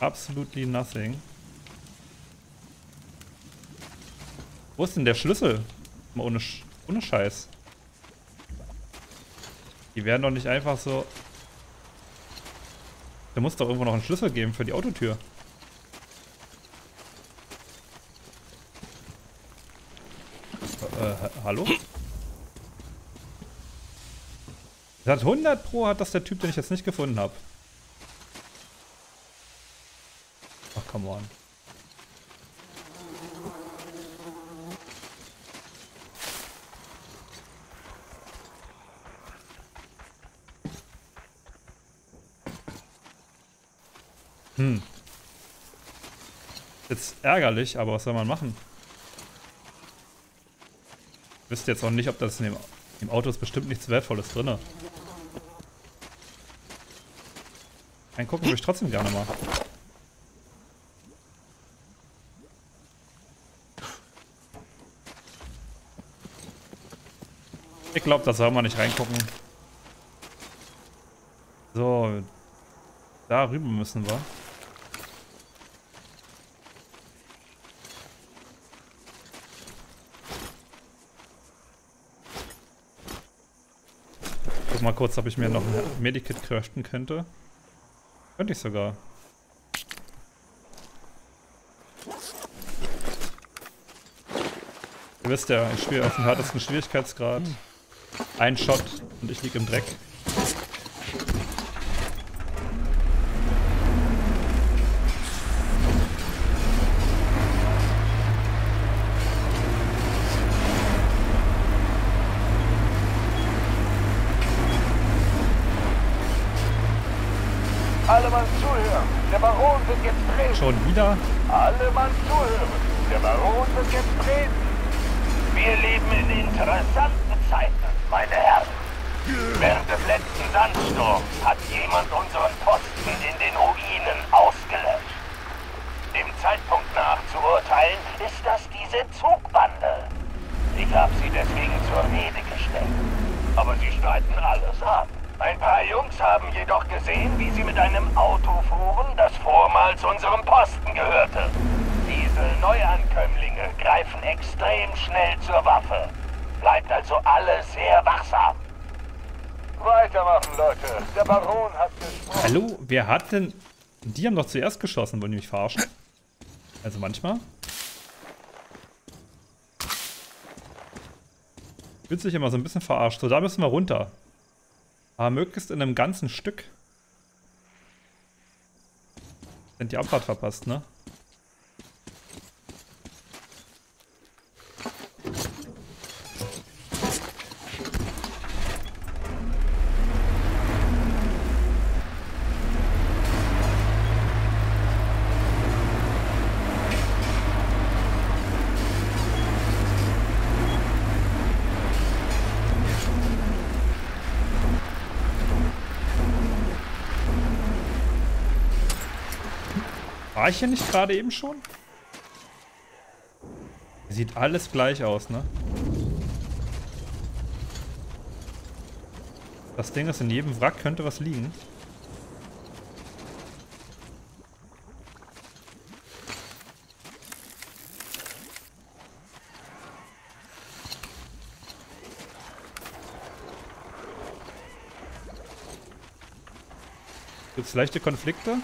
Absolutely nothing. Wo ist denn der Schlüssel? Mal ohne, Sch ohne Scheiß. Die werden doch nicht einfach so... Da muss doch irgendwo noch einen Schlüssel geben für die Autotür. Äh, hallo? Das hat 100 Pro hat das der Typ, den ich jetzt nicht gefunden habe. On. Hm. Jetzt ärgerlich, aber was soll man machen? Wisst jetzt auch nicht, ob das in dem, im Auto ist bestimmt nichts Wertvolles drin. Gucken würde ich trotzdem gerne mal. Ich glaube, da soll man nicht reingucken. So. Da rüben müssen wir. Guck mal kurz, ob ich mir noch ein Medikit craften könnte. Könnte ich sogar. Ihr wisst ja, ich spiele auf dem härtesten Schwierigkeitsgrad. Ein Shot und ich liege im Dreck. Schon wieder? Alle Mann zuhören. Der Baron wird jetzt reden. Wir leben in interessanten meine Herren. Während des letzten Sandsturms hat jemand unseren Posten in den Ruinen ausgelöscht. Dem Zeitpunkt nach zu urteilen, ist das diese Zugbande. Ich habe sie deswegen zur Rede gestellt. Aber sie streiten alles ab. Ein paar Jungs haben jedoch gesehen, wie sie mit einem Auto fuhren, das vormals unserem Posten gehörte. Diese Neuankömmlinge greifen extrem schnell zur Waffe. Bleibt also alle sehr wachsam. Weitermachen, Leute. Der Baron hat gesprochen. Hallo, wer hat denn... Die haben doch zuerst geschossen, wollen die mich verarschen? Also manchmal. Fühlt sich immer so ein bisschen verarscht. So, da müssen wir runter. Aber möglichst in einem ganzen Stück. Sind die Abfahrt verpasst, ne? Ich hier nicht gerade eben schon? Sieht alles gleich aus, ne? Das Ding ist, in jedem Wrack könnte was liegen. Gibt es leichte Konflikte?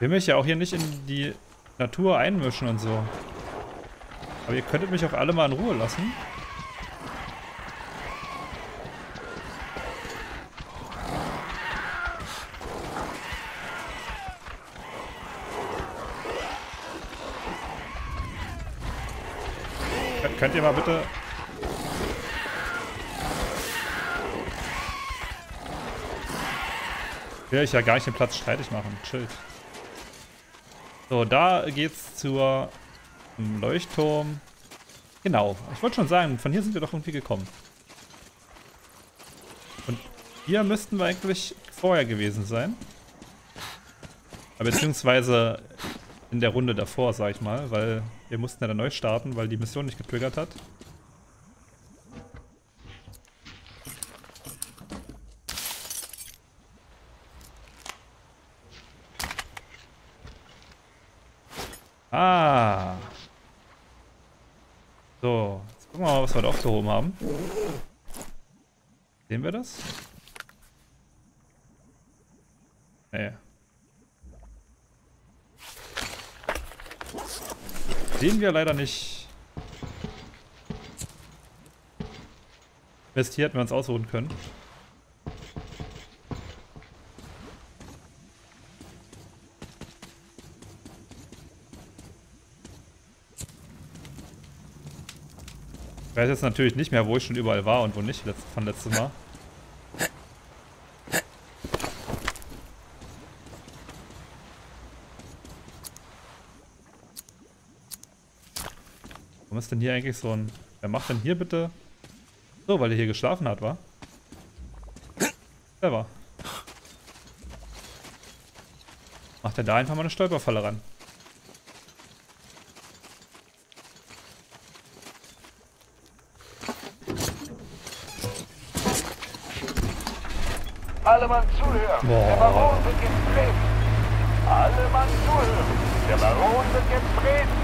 Will mich ja auch hier nicht in die Natur einmischen und so. Aber ihr könntet mich auch alle mal in Ruhe lassen. Könnt ihr mal bitte will ich ja gar nicht den Platz streitig machen. Chillt. So, da geht's zur Leuchtturm. Genau, ich wollte schon sagen, von hier sind wir doch irgendwie gekommen. Und hier müssten wir eigentlich vorher gewesen sein. Beziehungsweise in der Runde davor, sag ich mal, weil wir mussten ja dann neu starten, weil die Mission nicht getriggert hat. Ah. So, jetzt gucken wir mal, was wir da aufgehoben haben. Sehen wir das? Nee. Sehen wir leider nicht. Mist, hier hätten wir uns ausruhen können. Weiß jetzt natürlich nicht mehr, wo ich schon überall war und wo nicht von letztem Mal. Warum ist denn hier eigentlich so ein... Wer macht denn hier bitte... So, weil er hier geschlafen hat, wa? Clever. Macht er da einfach mal eine Stolperfalle ran. Alle Mann zuhören. Der Baron wird jetzt reden. Alle Mann zuhören. Der Baron wird jetzt reden.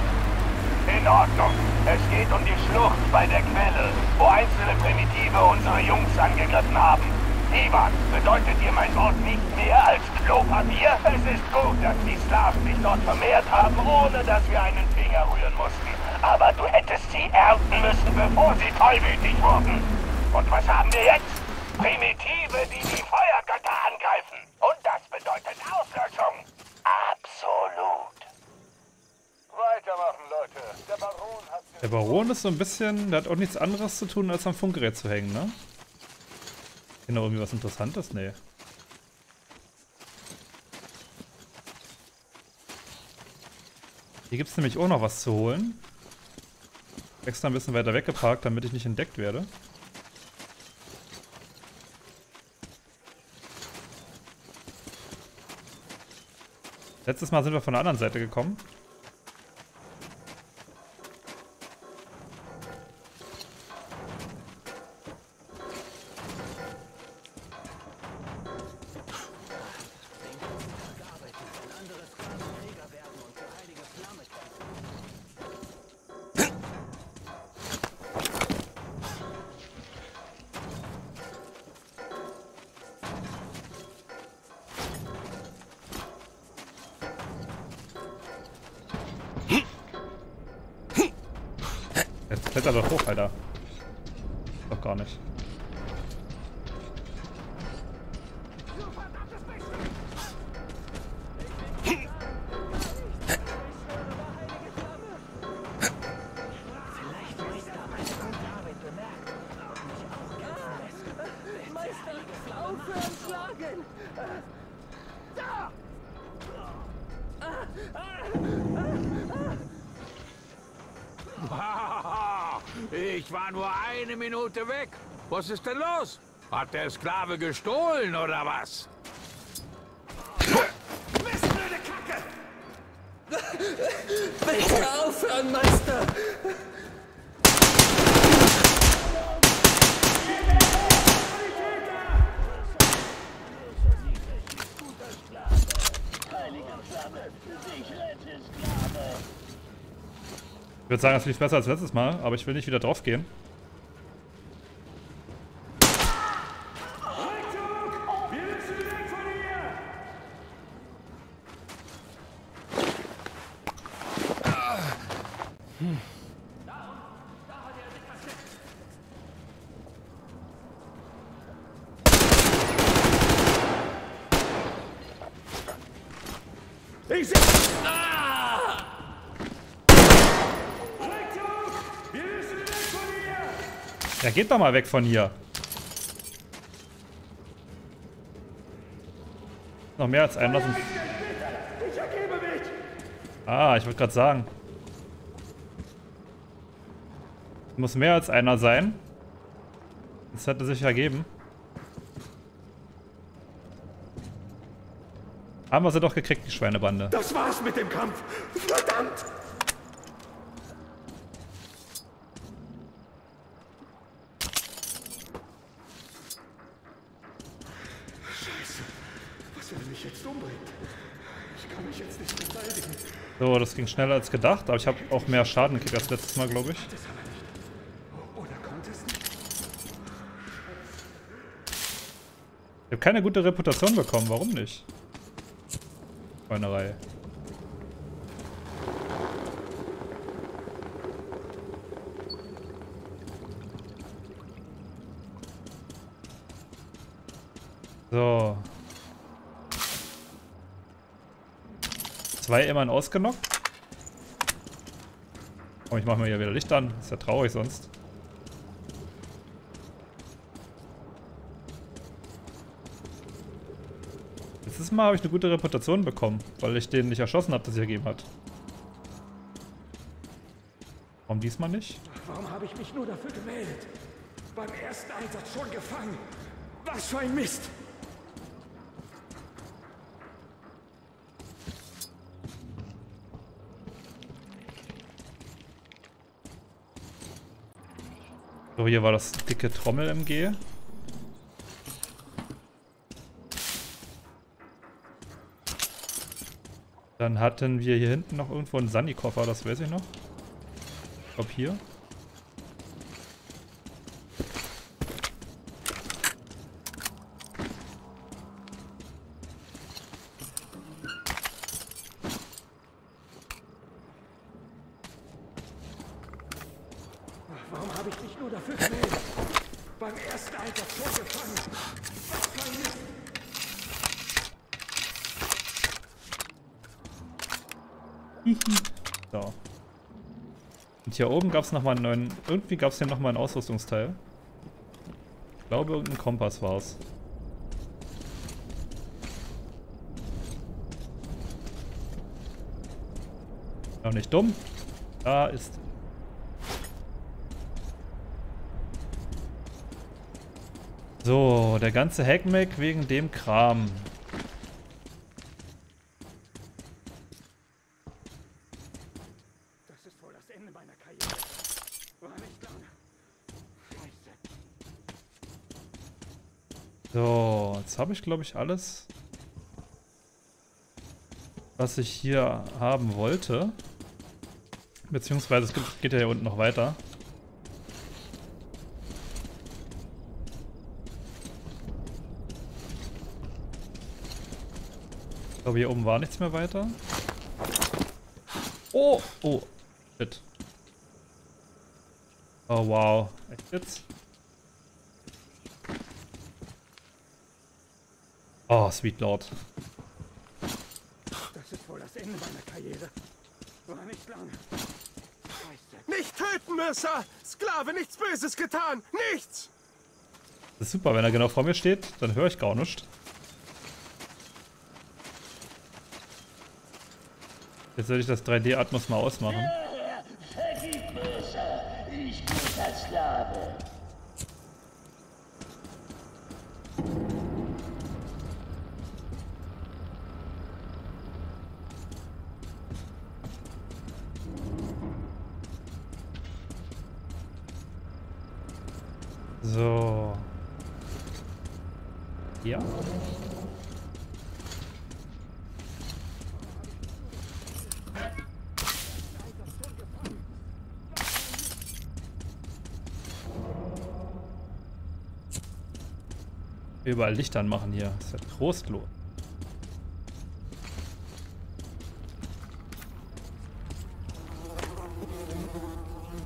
In Ordnung. Es geht um die Schlucht bei der Quelle, wo einzelne Primitive unsere Jungs angegriffen haben. Ivan, bedeutet dir mein Wort nicht mehr als Klopapier? Es ist gut, dass die Slaven sich dort vermehrt haben, ohne dass wir einen Finger rühren mussten. Aber du hättest sie ernten müssen, bevor sie tollwütig wurden. Und was haben wir jetzt? Primitive, die die Feuergötter angreifen. Und das bedeutet Auslöschung. Absolut. Weitermachen, Leute. Der Baron hat... Der Baron ist so ein bisschen... Der hat auch nichts anderes zu tun, als am Funkgerät zu hängen, ne? Genau, irgendwie was Interessantes? Nee. Hier gibt es nämlich auch noch was zu holen. Extra ein bisschen weiter weggeparkt, damit ich nicht entdeckt werde. Letztes Mal sind wir von der anderen Seite gekommen. Schlagen! Da! Ich war nur eine Minute weg. Was ist denn los? Hat der Sklave gestohlen oder was? Bitte aufhören, Meister! Ich würde sagen, es lief besser als letztes Mal, aber ich will nicht wieder drauf gehen. Ich seh... Ja, geht doch mal weg von hier. Noch mehr als ergebe mich! Ah, ich wollte gerade sagen. Muss mehr als einer sein. Das hätte sich ergeben. Haben wir sie doch gekriegt, die Schweinebande. Das war's mit dem Kampf. Verdammt! Was will mich jetzt umbringen? Ich So, das ging schneller als gedacht, aber ich habe auch mehr Schaden gekriegt als letztes Mal, glaube ich. Ich habe keine gute Reputation bekommen, warum nicht? Schweinerei. So. Zwei immerhin ausgenockt. Oh, ich mache mir hier wieder Licht an. Ist ja traurig sonst. Letztes Mal habe ich eine gute Reputation bekommen, weil ich den nicht erschossen habe, das sich ergeben hat. Warum diesmal nicht? Warum habe ich mich nur dafür gemeldet? Beim ersten Einsatz schon gefangen. Was für ein Mist! So, hier war das dicke Trommel-MG. Dann hatten wir hier hinten noch irgendwo einen Sunny-Koffer, das weiß ich noch. Ich glaube hier. Warum habe ich mich nur dafür gemeldet? Beim ersten Einsatz schon gefangen. Was für ein Mist! So. Und hier oben gab es nochmal einen neuen... Irgendwie gab es hier nochmal einen Ausrüstungsteil. Ich glaube, irgendein Kompass war es. Noch nicht dumm. Da ist... So, der ganze Hackmeck wegen dem Kram. Das ist wohl das Ende meiner Karriere. War nicht lange. Scheiße. So, jetzt habe ich glaube ich alles, was ich hier haben wollte. Beziehungsweise es gibt, geht ja hier unten noch weiter. Ich glaube hier oben war nichts mehr weiter. Oh, oh, shit. Oh wow, echt jetzt? Oh, Sweet Lord. Das ist wohl das Ende meiner Karriere. War nicht lange. Scheiße. Nicht töten, Mercer! Sklave, nichts Böses getan! Nichts! Das ist super, wenn er genau vor mir steht, dann höre ich gar nichts. Jetzt soll ich das 3D-Atmos mal ausmachen. Vergib mir, Sir. Ich guter Sklave. So. Ja. Überall Licht anmachen hier. Das ist ja trostlos.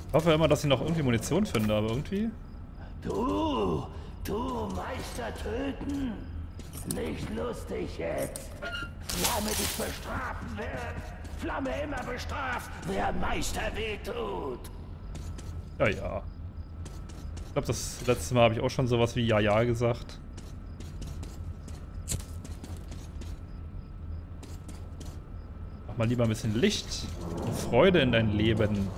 Ich hoffe immer, dass ich noch irgendwie Munition finde, aber irgendwie. Du, du Meister töten. Nicht lustig jetzt. Flamme dich bestrafen wird. Flamme immer bestraft, wer Meister wehtut. Ja, ja. Ich glaube, das letzte Mal habe ich auch schon sowas wie Ja, ja gesagt. Mal lieber ein bisschen Licht und Freude in dein Leben.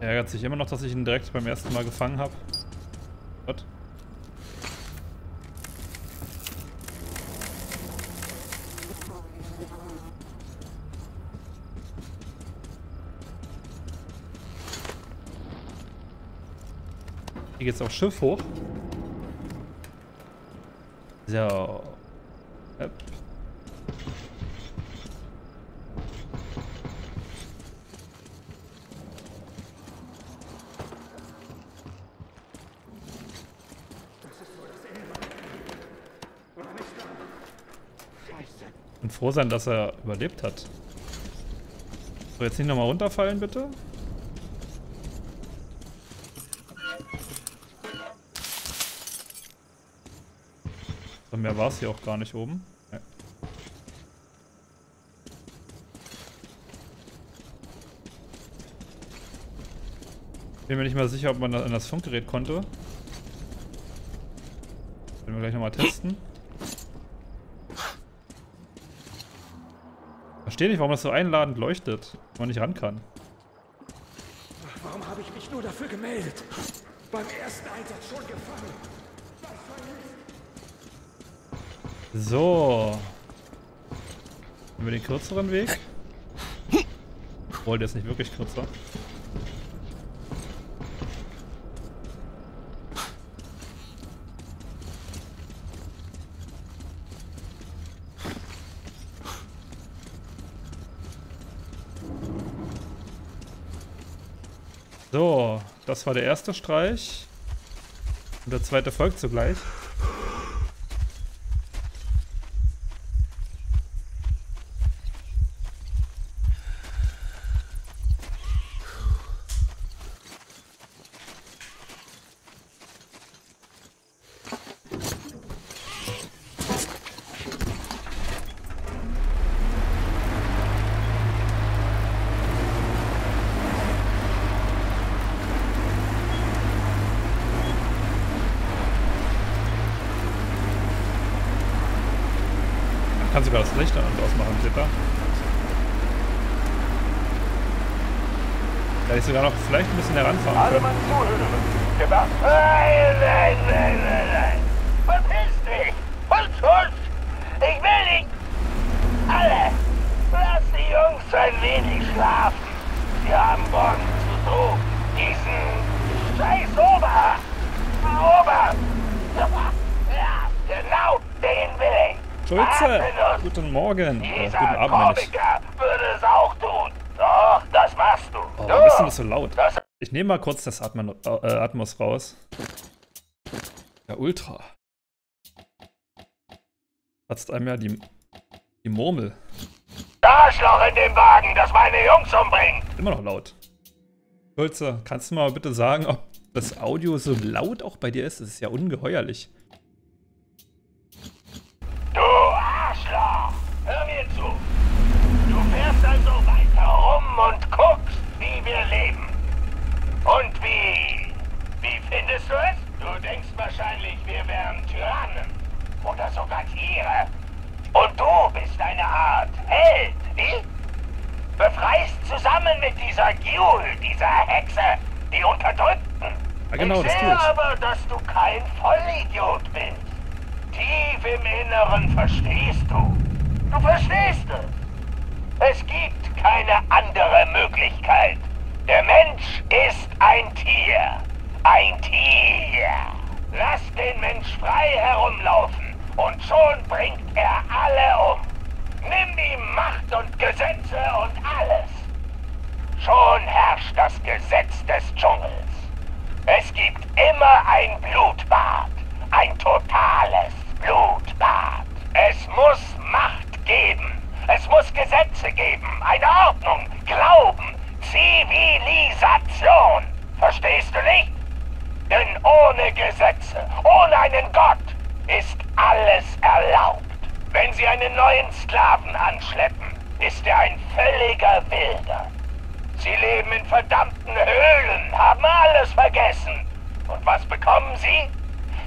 Er ärgert sich immer noch, dass ich ihn direkt beim ersten Mal gefangen habe. Gott. Hier geht's aufs Schiff hoch. So. Yep. Und froh sein, dass er überlebt hat. So, jetzt nicht nochmal runterfallen, bitte. Mehr war es hier auch gar nicht oben. Ja. Bin mir nicht mal sicher, ob man an das Funkgerät konnte. Werden wir gleich nochmal testen. Verstehe nicht, warum das so einladend leuchtet, wenn man nicht ran kann. Warum habe ich mich nur dafür gemeldet? Beim ersten Einsatz schon gefangen. So. Nehmen wir den kürzeren Weg. Obwohl, der ist nicht wirklich kürzer. So, das war der erste Streich. Und der zweite folgt zugleich. Kann sogar das Licht an und ausmachen, ihr? Da ich sogar noch vielleicht ein bisschen heranfahren Alle können. Mann zuhören. Gewacht. Nein, nein, nein, nein, nein. Verpiss dich. Holzfuß. Ich will nicht. Alle. Lass die Jungs ein wenig schlafen. Wir haben morgen zu tun. Diesen scheiß Ober. Ober. Ja, genau den will ich. Schulze! Guten Morgen! Äh, guten Abend, meine ich. Würde es auch tun. Doch, das machst du. Oh, warum bist du nicht so laut? Ich nehme mal kurz das Atmen, äh, Atmos raus. Ja, Ultra. Hatzt einem ja die, die Murmel. Arschloch in dem Wagen, das meine Jungs umbringt. Immer noch laut. Schulze, kannst du mal bitte sagen, ob das Audio so laut auch bei dir ist? Das ist ja ungeheuerlich. Du Arschloch, hör mir zu. Du fährst also weiter rum und guckst, wie wir leben. Und wie... Wie findest du es? Du denkst wahrscheinlich, wir wären Tyrannen. Oder sogar Tiere. Und du bist eine Art Held, wie? Befreist zusammen mit dieser Giul, dieser Hexe, die Unterdrückten. Ja, genau, ich das sehe ich. aber, dass du kein Vollidiot bist. Tief im Inneren verstehst du. Du verstehst es. Es gibt keine andere Möglichkeit. Der Mensch ist ein Tier. Ein Tier. Lass den Mensch frei herumlaufen und schon bringt er alle um. Nimm ihm Macht und Gesetze und alles. Schon herrscht das Gesetz des Dschungels. Es gibt immer ein Blutbad. Ein totales Blutbad. Es muss Macht geben. Es muss Gesetze geben. Eine Ordnung. Glauben. Zivilisation. Verstehst du nicht? Denn ohne Gesetze, ohne einen Gott, ist alles erlaubt. Wenn sie einen neuen Sklaven anschleppen, ist er ein völliger Wilder. Sie leben in verdammten Höhlen, haben alles vergessen. Und was bekommen sie?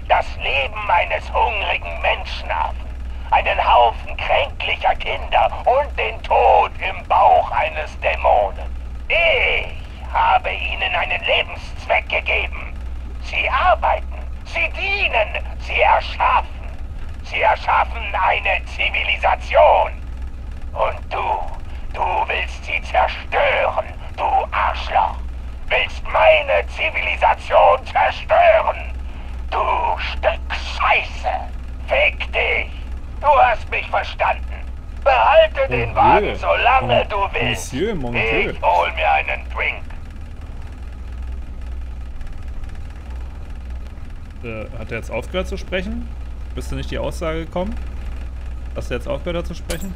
Das Leben eines hungrigen Menschenaffen, einen Haufen kränklicher Kinder und den Tod im Bauch eines Dämonen. Ich habe ihnen einen Lebenszweck gegeben. Sie arbeiten, sie dienen, sie erschaffen. Sie erschaffen eine Zivilisation. Und du, du willst sie zerstören, du Arschloch. Willst meine meine Zivilisation zerstören. Du Stück Scheiße. Fick dich. Du hast mich verstanden. Behalte den Mon Wagen, Dieu. solange Mon- du willst. Monsieur, mon Dieu. ich hol mir einen Drink. Äh, hat er jetzt aufgehört zu sprechen? Müsste nicht die Aussage kommen, dass er jetzt aufgehört hat zu sprechen?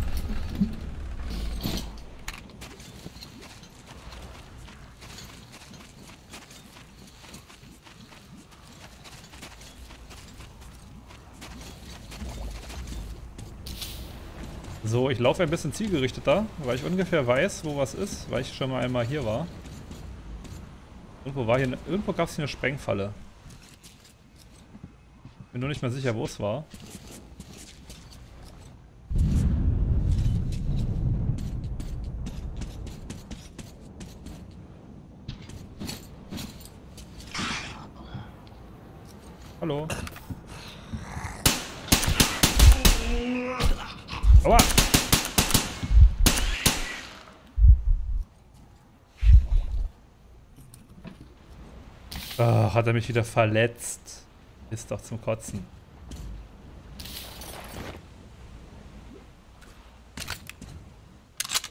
So, ich laufe ein bisschen zielgerichteter, weil ich ungefähr weiß, wo was ist, weil ich schon mal einmal hier war. Irgendwo war hier, irgendwo gab es hier eine Sprengfalle. Bin nur nicht mehr sicher, wo es war. Hallo. Hat er mich wieder verletzt. Ist doch zum Kotzen.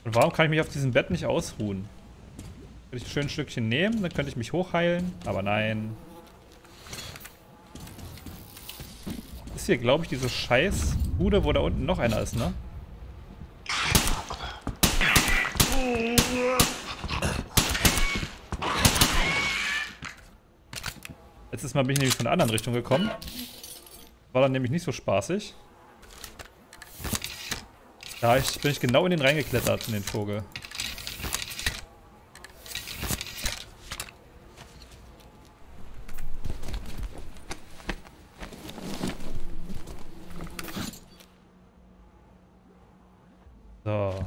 Und warum kann ich mich auf diesem Bett nicht ausruhen? Könnte ich ein schönes Stückchen nehmen, dann könnte ich mich hochheilen. Aber nein. Ist hier, glaube ich, diese scheiß Bude, wo da unten noch einer ist, ne? Letztes Mal bin ich nämlich von der anderen Richtung gekommen. War dann nämlich nicht so spaßig. Da bin ich genau in den reingeklettert, in den Vogel. So.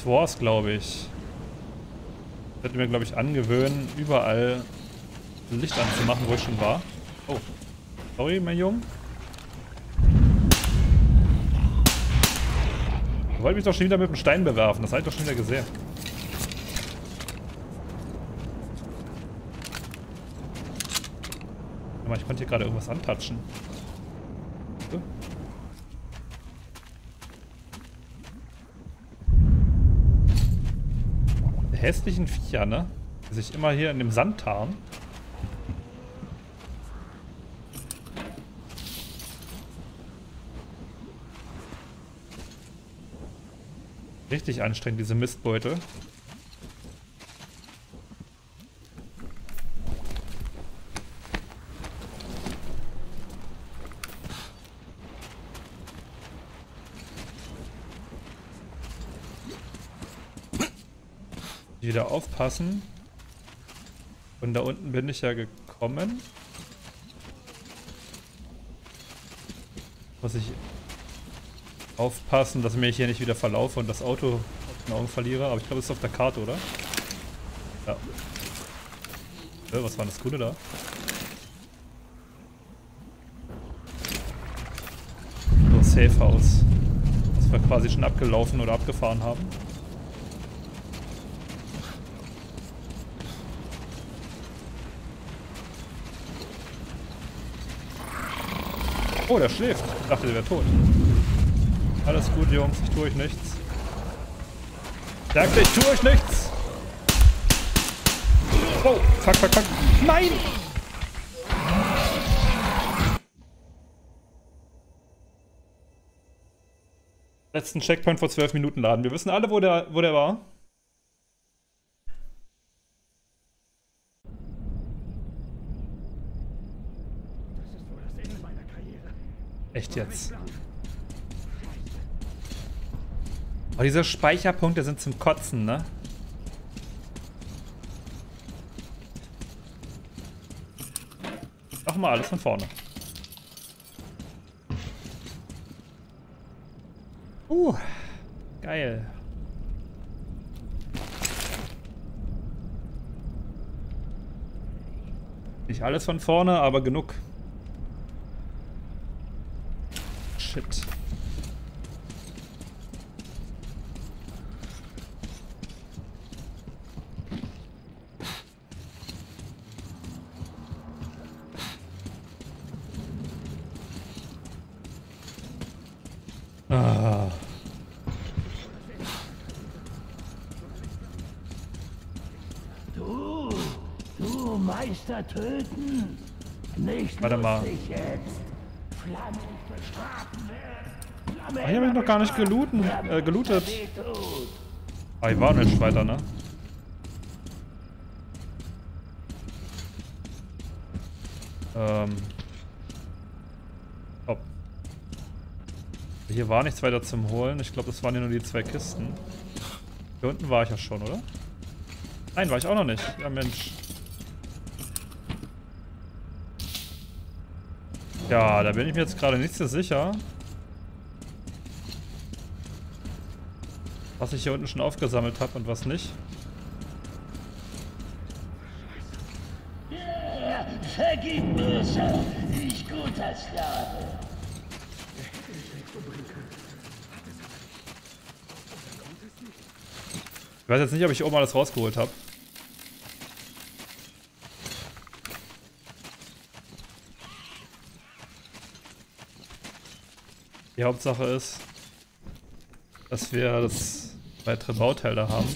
Das war's, glaube ich. Ich werde mir, glaube ich, angewöhnen, überall Licht anzumachen, wo ich schon war. Oh. Sorry, mein Junge. Du wolltest mich doch schon wieder mit dem Stein bewerfen. Das habe ich doch schon wieder gesehen. Ich konnte hier gerade irgendwas antatschen. So. Die hässlichen Viecher, ne? Die sich immer hier in dem Sand tarnen. Richtig anstrengend, diese Mistbeute. Wieder aufpassen. Von da unten bin ich ja gekommen. Muss ich aufpassen, dass ich mich hier nicht wieder verlaufe und das Auto aus den Augen verliere. Aber ich glaube, es ist auf der Karte, oder? Ja. Äh, was war das Gute da? So, Safe House. Das wir quasi schon abgelaufen oder abgefahren haben. Oh, der schläft. Ich dachte, der wäre tot. Alles gut, Jungs. Ich tue euch nichts. Ich sagte, ich tue euch nichts. Oh, fuck, fuck, fuck. Nein! Letzten Checkpoint vor zwölf Minuten laden. Wir wissen alle, wo der, wo der war. Echt jetzt. Aber diese Speicherpunkte sind zum Kotzen, ne? Machen wir alles von vorne. Uh, geil. Nicht alles von vorne, aber genug. Meister töten. Nicht Warte mal. Ah, hier habe ich noch gar nicht gelooten, äh, gelootet. Ah, ich war nicht weiter, ne? Ähm. Top. Hier war nichts weiter zum Holen. Ich glaube, das waren ja nur die zwei Kisten. Hier unten war ich ja schon, oder? Nein, war ich auch noch nicht. Ja, Mensch. Ja, da bin ich mir jetzt gerade nicht so sicher. Was ich hier unten schon aufgesammelt habe und was nicht. Vergib böser, ich guter Sklave. Ich weiß jetzt nicht, ob ich oben alles rausgeholt habe. Die Hauptsache ist, dass wir das weitere Bauteil da haben.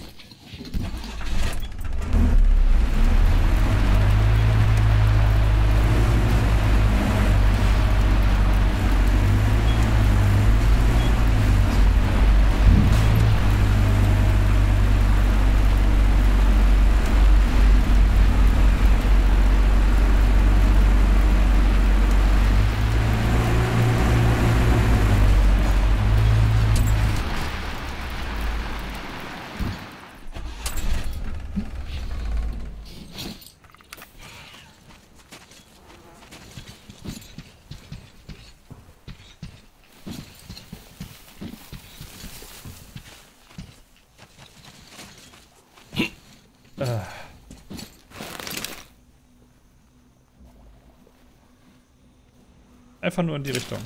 Einfach nur in die Richtung.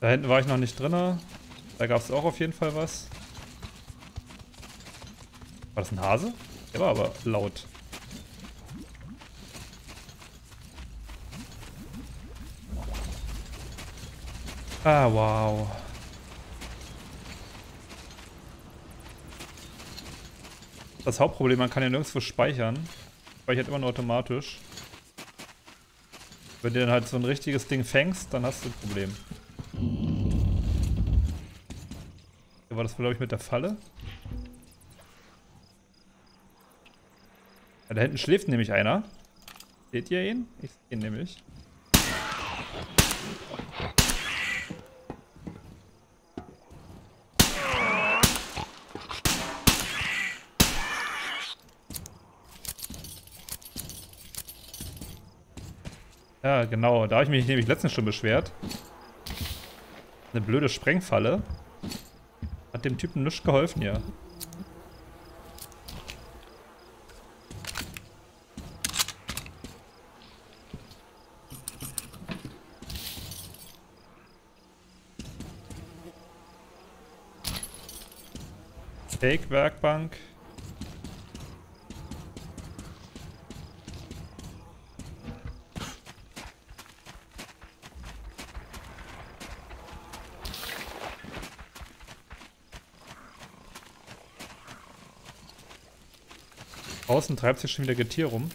Da hinten war ich noch nicht drin. Da gab es auch auf jeden Fall was. War das ein Hase? Der war aber laut. Ah, wow. Das Hauptproblem, man kann ja nirgendwo speichern. Speichert immer nur automatisch. Wenn du dann halt so ein richtiges Ding fängst, dann hast du ein Problem. War das glaube ich mit der Falle. Ja, da hinten schläft nämlich einer. Seht ihr ihn? Ich sehe ihn nämlich. Ja, genau. Da habe ich mich nämlich letztens schon beschwert. Eine blöde Sprengfalle. Hat dem Typen nichts geholfen, ja. Fake-Werkbank. Außen treibt sich schon wieder Getier rum.